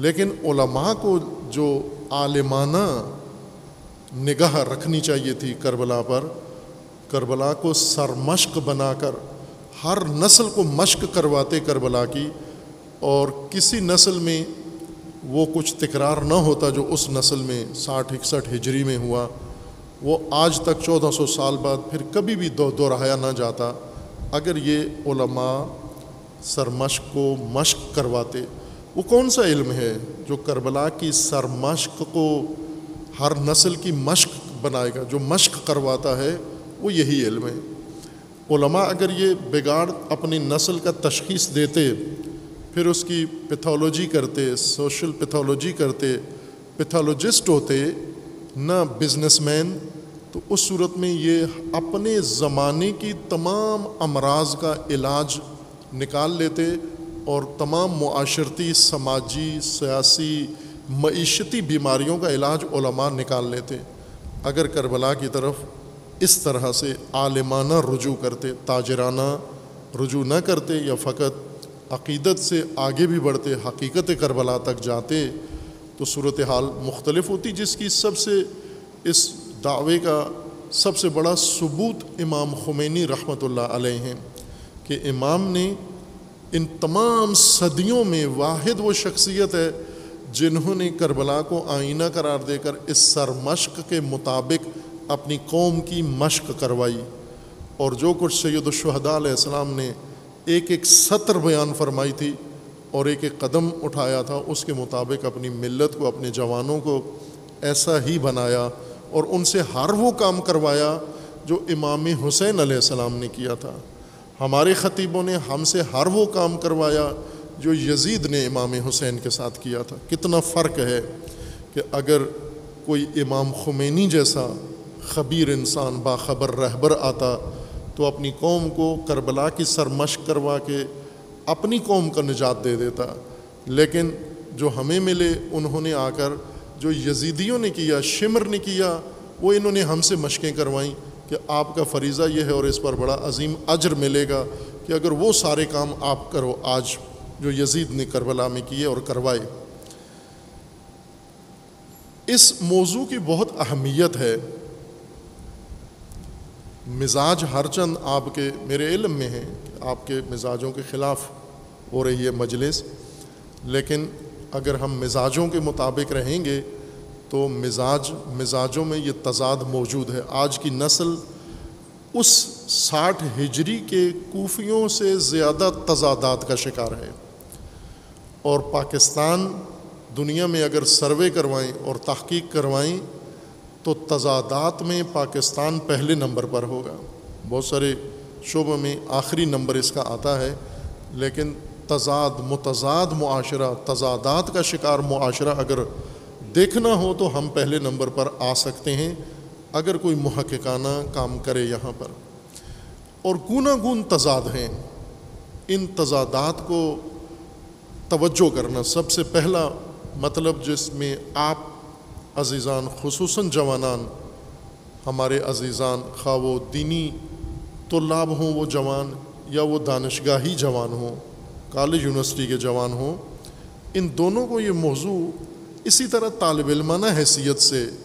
लेकिन उलमा को जो आलिमाना निगाह रखनी चाहिए थी करबला पर, करबला को सरमश्क बनाकर, हर नस्ल को मश्क करवाते करबला की, और किसी नस्ल में वो कुछ तकरार न होता जो उस नस्ल में साठ, इकसठ हिजरी में हुआ, वो आज तक 1400 साल बाद फिर कभी भी दो दोहराया ना जाता। अगर ये उलमा सरमश्क को मश्क करवाते वो कौन सा इल्म है जो करबला की सरमश्क को हर नस्ल की मश्क बनाएगा, जो मश्क करवाता है, वो यही इल्म है। अगर ये बिगाड़ अपनी नस्ल का तशखीस देते, फिर उसकी पैथोलॉजी करते, सोशल पैथोलॉजी करते, पैथोलॉजिस्ट होते, न बिजनेसमैन तो उस सूरत में ये अपने ज़माने की तमाम अमराज का इलाज निकाल लेते और तमाम मुआशरती, समाजी, सियासी मीशती बीमारियों का इलाज निकाल लेते। अगर करबला की तरफ़ इस तरह से आलिमाना रुजू करते, ताजराना रुजू न करते या फ़कत अकीदत से आगे भी बढ़ते, हकीकत करबला तक जाते तो सूरत हाल मुख्तलिफ़ होती, जिसकी सबसे इस दावे का सबसे बड़ा सबूत इमाम खुमैनी रहमत हैं कि इमाम ने इन तमाम सदियों में वाहिद वो शख्सियत है जिन्होंने करबला को आईना करार देकर इस सरमश्क के मुताबिक अपनी कौम की मश्क करवाई। और जो कुछ सैदुलशहदा ने एक एक सत्र बयान फरमाई थी और एक एक कदम उठाया था, उसके मुताबिक अपनी मिल्लत को, अपने जवानों को ऐसा ही बनाया और उनसे हर वो काम करवाया जो इमाम हुसैन सलाम ने किया था। हमारे ख़तीबों ने हमसे हर वो काम करवाया जो यजीद ने इमाम हुसैन के साथ किया था। कितना फ़र्क है कि अगर कोई इमाम खुमैनी जैसा खबीर इंसान, बाखबर, रहबर आता तो अपनी कौम को करबला की सरमश करवा के अपनी कौम का निजात दे देता। लेकिन जो हमें मिले, उन्होंने आकर जो यजीदियों ने किया, शिमर ने किया, वो इन्होंने हमसे मशक़ें करवाईं। कि आपका फरीज़ा ये है और इस पर बड़ा अजीम अजर मिलेगा कि अगर वो सारे काम आप करो, आज जो यजीद ने करबला में किए और करवाए। इस मौजू की बहुत अहमियत है। मिजाज हर चंद आपके, मेरे इल्म में है आपके मिजाजों के ख़िलाफ़ हो रही है मजलिस, लेकिन अगर हम मिजाजों के मुताबिक रहेंगे तो मिजाज, मिजाजों में ये तजाद मौजूद है। आज की नस्ल उस साठ हिजरी के कोफियों से ज़्यादा तजादात का शिकार है। और पाकिस्तान दुनिया में अगर सर्वे करवाएँ और तहकीक करवाएँ तो तजादात में पाकिस्तान पहले नंबर पर होगा। बहुत सारे शोबों में आखिरी नंबर इसका आता है, लेकिन तजाद, मुतजाद मुआशरा, तजादात का शिकार मुआशरा अगर देखना हो तो हम पहले नंबर पर आ सकते हैं, अगर कोई महकाना काम करे यहाँ पर। और गुना गुन तजाद हैं। इन तजादात को तवज्जो करना सबसे पहला मतलब जिसमें आप अजीज़ान खसूस जवानान, हमारे अजीज़ान खा वो दीनी तो लाभ हों वो जवान या वो दानशगाही जवान हों, कॉलेज यूनिवर्सिटी के जवान हों, इन दोनों को ये मौजू इसी तरह तालब इलमाना हैसियत से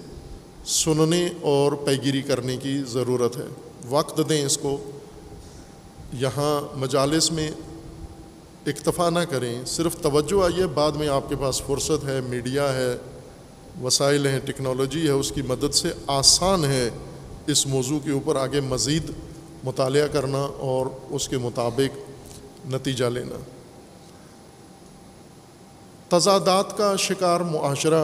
सुनने और पैगिरी करने की ज़रूरत है। वक्त दें इसको। यहाँ मजालस में इक्तफ़ा ना करें। सिर्फ़ तवज्जो आइए, बाद में आपके पास फुर्सत है, मीडिया है, वसाइल हैं, टेक्नोलॉजी है, उसकी मदद से आसान है इस मौजू के ऊपर आगे मज़ीद मुताल करना और उसके मुताबिक नतीजा लेना। तजादात का शिकार मुआशरा।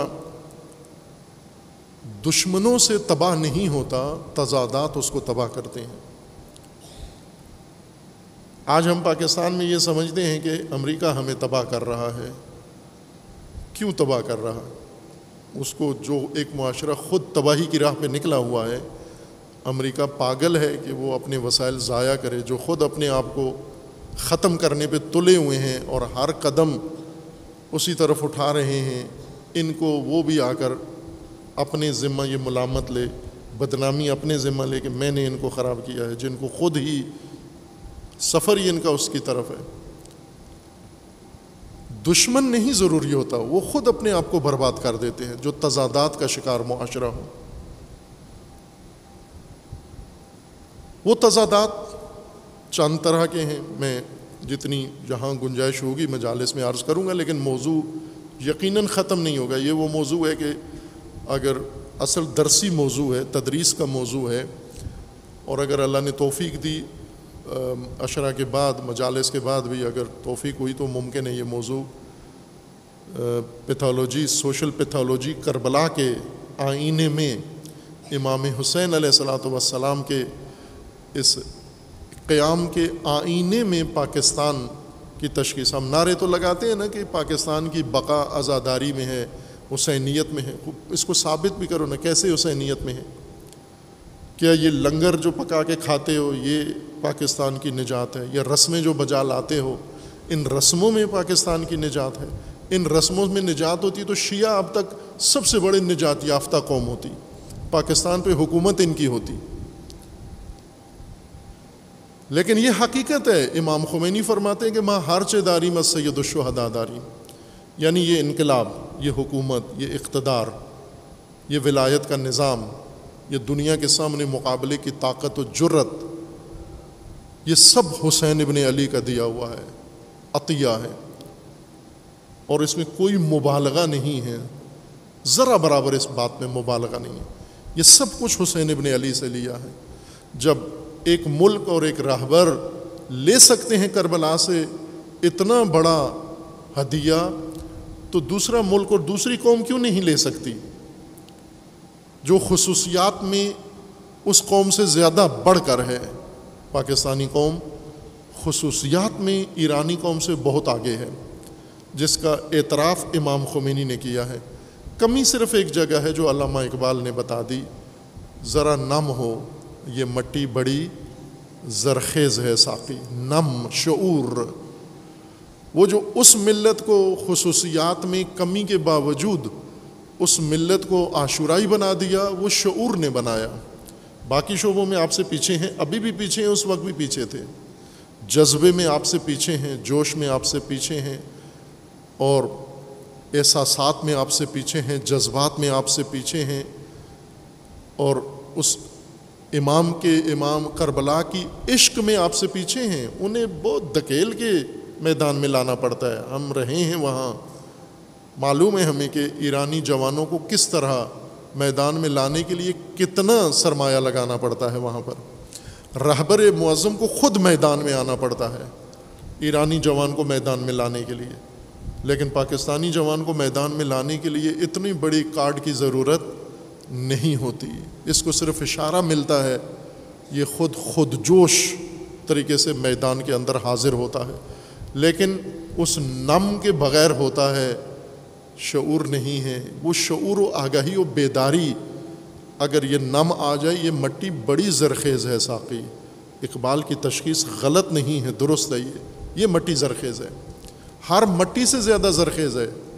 दुश्मनों से तबाह नहीं होता, तजादात उसको तबाह करते हैं। आज हम पाकिस्तान में ये समझते हैं कि अमेरिका हमें तबाह कर रहा है। क्यों तबाह कर रहा? है उसको जो एक माशरा ख़ुद तबाही की राह पे निकला हुआ है, अमेरिका पागल है कि वो अपने वसाइल ज़ाया करे, जो ख़ुद अपने आप को ख़त्म करने पे तुले हुए हैं और हर कदम उसी तरफ़ उठा रहे हैं। इनको वो भी आकर अपने ज़िम्मा ये मुलामत ले, बदनामी अपने ज़िम्मा ले कि मैंने इनको ख़राब किया है, जिनको ख़ुद ही सफ़र ही इनका उसकी तरफ़ है। दुश्मन नहीं ज़रूरी होता, वो ख़ुद अपने आप को बर्बाद कर देते हैं, जो तजादात का शिकार मुआशरा हो। वो तजादात चंद तरह के हैं, मैं जितनी जहाँ गुंजाइश होगी, मैं मजालस में अर्ज़ करूँगा, लेकिन मौजू यकीनन ख़त्म नहीं होगा। ये वो मौजू है कि अगर असल दरसी मौजू है, तदरीस का मौजू है, और अगर अल्लाह ने तोफ़ी दी अशरा के बाद, मजालस के बाद भी अगर तोफ़ी हुई तो मुमकिन है ये मौजू पैथोलॉजी, सोशल पैथोलॉजी करबला के आईने में इमाम हुसैन सलाम के इस क़याम के आईने में पाकिस्तान की तशखीस। हम नारे तो लगाते हैं ना कि पाकिस्तान की बका आज़ादारी में है हुसैनीत में है। इसको साबित भी करो ना, कैसे हुसैनीत में है? क्या ये लंगर जो पका के खाते हो, ये पाकिस्तान की निजात है? या रस्में जो बजा लाते हो, इन रस्मों में पाकिस्तान की निजात है? इन रस्मों में निजात होती तो शिया अब तक सबसे बड़े निजात याफ्ता कौम होती। पाकिस्तान पे हुकूमत इनकी होती। लेकिन ये हकीकत है, इमाम खुमैनी फरमाते हैं कि माँ हर चेदारी में सैदुशहदादारी यानी ये इनकलाब, ये हुकूमत, ये इकतदार, ये विलायत का निज़ाम, ये दुनिया के सामने मुकाबले की ताकत और जुर्रत, ये सब हुसैन इबन अली का दिया हुआ है, अतिया है। और इसमें कोई मुबालगा नहीं है, ज़रा बराबर इस बात में मुबालगा नहीं है। ये सब कुछ हुसैन इबन अली से लिया है। जब एक मुल्क और एक रहबर ले सकते हैं करबला से इतना बड़ा हदिया तो दूसरा मुल्क और दूसरी कौम क्यों नहीं ले सकती? जो खसूसियात में उस कौम से ज़्यादा बढ़कर है। पाकिस्तानी कौम खसूसियात में ईरानी कौम से बहुत आगे है, जिसका एतराफ़ इमाम खुमैनी ने किया है। कमी सिर्फ़ एक जगह है जो अलामा इकबाल ने बता दी, ज़रा नम हो ये मट्टी बड़ी, जरखेज़ है साकी, नम शूर वो जो उस मिलत को खसूसियात में कमी के बावजूद उस मिलत को आशुराई बना दिया, वो शूर ने बनाया। बाकी शोबों में आपसे पीछे हैं, अभी भी पीछे हैं, उस वक्त भी पीछे थे। जज्बे में आपसे पीछे हैं, जोश में आपसे पीछे हैं, और एहसास में आपसे पीछे हैं, जज्बात में आपसे पीछे हैं, और उस इमाम के, इमाम करबला की इश्क में आपसे पीछे हैं, उन्हें बहुत धकेल के मैदान में लाना पड़ता है। हम रहे हैं वहाँ। मालूम है हमें कि ईरानी जवानों को किस तरह मैदान में लाने के लिए कितना सरमाया लगाना पड़ता है वहाँ पर। रहबर मुज़म को ख़ुद मैदान में आना पड़ता है, ईरानी जवान को मैदान में लाने के लिए। लेकिन पाकिस्तानी जवान को मैदान में लाने के लिए इतनी बड़ी कार्ड की ज़रूरत नहीं होती। इसको सिर्फ़ इशारा मिलता है, ये ख़ुद खुद जोश तरीके से मैदान के अंदर हाजिर होता है। लेकिन उस नम के बग़ैर होता है शूर नहीं है। वो शूर व आगाही व बेदारी, अगर ये नम आ जाए, ये मट्टी बड़ी जरखेज़ है साकी। इकबाल की तशखीस गलत नहीं है, दुरुस्त है ये। ये मट्टी जरखेज़ है। हर मट्टी से ज़्यादा जरखेज़ है।